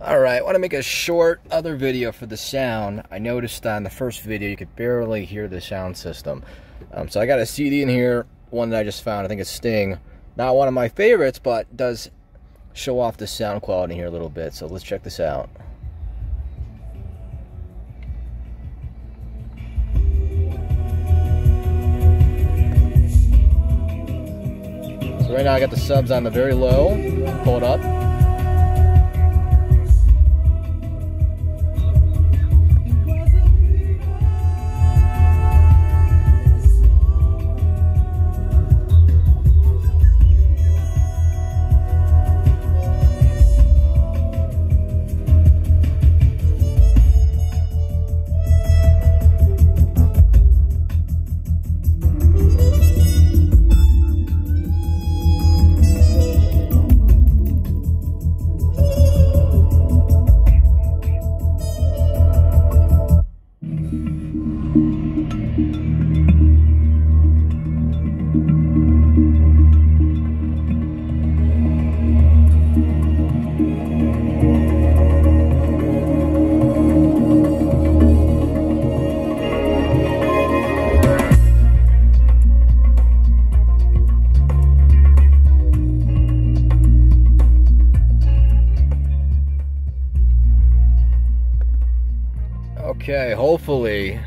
Alright, I want to make a short other video for the sound. I noticed on the first video you could barely hear the sound system. Um, so I got a CD in here, one that I just found, I think it's Sting. Not one of my favorites, but does show off the sound quality here a little bit. So let's check this out. So right now I got the subs on the very low. Pull it up. Okay, hopefully.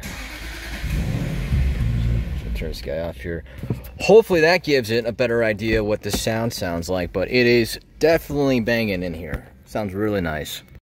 Turn this guy off here. Hopefully that gives it a better idea what the sound sounds like, but it is definitely banging in here. Sounds really nice.